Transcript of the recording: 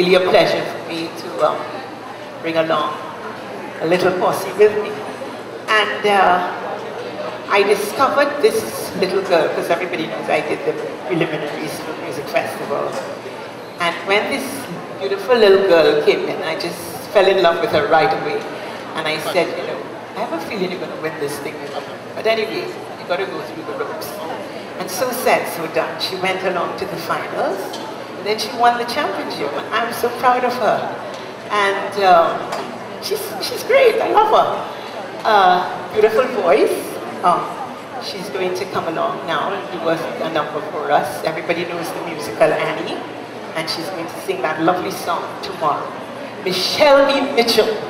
really a pleasure for me to um, bring along a little posse with me. And uh, I discovered this little girl, because everybody knows I did the preliminaries for music festival. And when this beautiful little girl came in, I just fell in love with her right away. And I said, you know, I have a feeling you're going to win this thing. But anyway, you've got to go through the ropes. And so said, so done. She went along to the finals, then she won the championship. I'm so proud of her. And um, she's, she's great. I love her. Uh, beautiful voice. Um, she's going to come along now and do a, number for us. Everybody knows the musical Annie, and she's going to sing that lovely song tomorrow. Michelle. Mitchell.